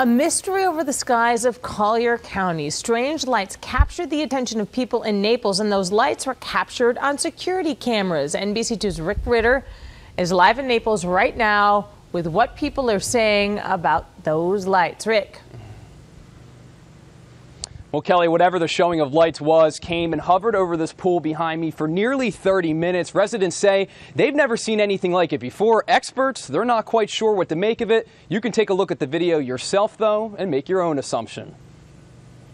A mystery over the skies of Collier County. Strange lights captured the attention of people in Naples, and those lights were captured on security cameras. NBC2's Rick Ritter is live in Naples right now with what people are saying about those lights. Rick. Well, Kelly, whatever the showing of lights was came and hovered over this pool behind me for nearly 30 minutes. Residents say they've never seen anything like it before. Experts, they're not quite sure what to make of it. You can take a look at the video yourself, though, and make your own assumption.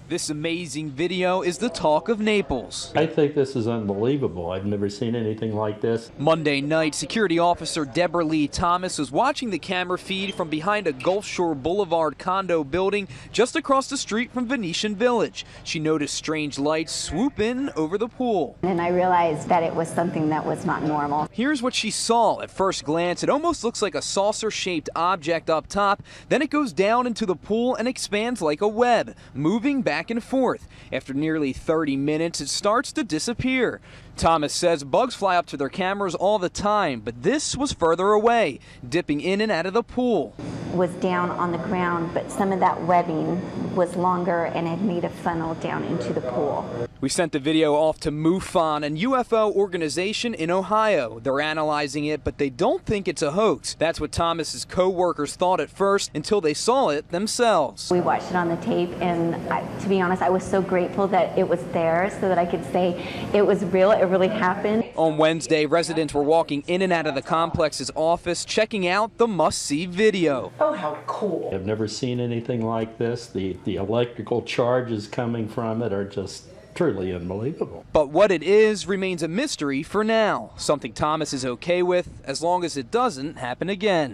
This amazing video is the talk of Naples. I think this is unbelievable. I've never seen anything like this. Monday night, security officer Deborah Lee Thomas was watching the camera feed from behind a Gulf Shore Boulevard condo building just across the street from Venetian Village. She noticed strange lights swoop in over the pool. And I realized that it was something that was not normal. Here's what she saw at first glance. It almost looks like a saucer shaped object up top. Then it goes down into the pool and expands like a web, moving back back and forth. After nearly 30 minutes, it starts to disappear. Thomas says bugs fly up to their cameras all the time, but this was further away, dipping in and out of the pool. Was down on the ground, but some of that webbing was longer and had made a funnel down into the pool. We sent the video off to MUFON, an UFO organization in Ohio. They're analyzing it, but they don't think it's a hoax. That's what Thomas's co-workers thought at first until they saw it themselves. We watched it on the tape, and I, to be honest, I was so grateful that it was there so that I could say it was real, it really happened. On Wednesday, residents were walking in and out of the complex's office, checking out the must-see video. Oh, how cool. I've never seen anything like this. The, the electrical charges coming from it are just truly unbelievable. But what it is remains a mystery for now, something Thomas is okay with as long as it doesn't happen again.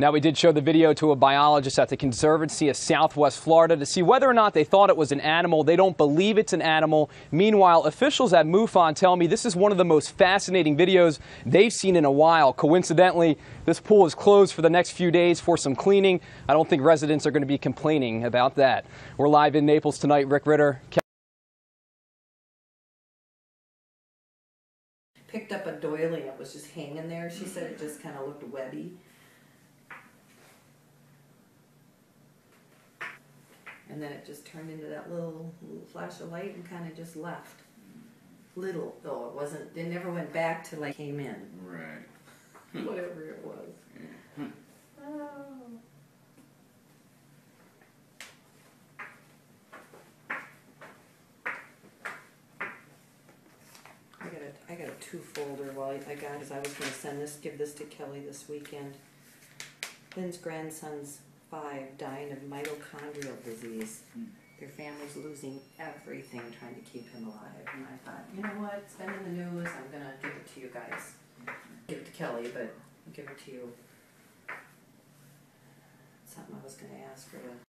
Now, we did show the video to a biologist at the Conservancy of Southwest Florida to see whether or not they thought it was an animal. They don't believe it's an animal. Meanwhile, officials at MUFON tell me this is one of the most fascinating videos they've seen in a while. Coincidentally, this pool is closed for the next few days for some cleaning. I don't think residents are going to be complaining about that. We're live in Naples tonight. Rick Ritter. Picked up a doily. It was just hanging there. She said it just kind of looked webby. And then it just turned into that little, little flash of light and kind of just left. Little though, it wasn't, it never went back till I came in. Right. Whatever it was. Yeah. Oh. I got a, I got a two folder while I I got, cause I was gonna send this, give this to Kelly this weekend. Lynn's grandson's five, dying of mitochondrial disease. Hmm. Their family's losing everything trying to keep him alive, and I thought, you know what, it's been in the news, I'm gonna give it to you guys. Give it to Kelly, but I'll give it to you. Something I was gonna ask her to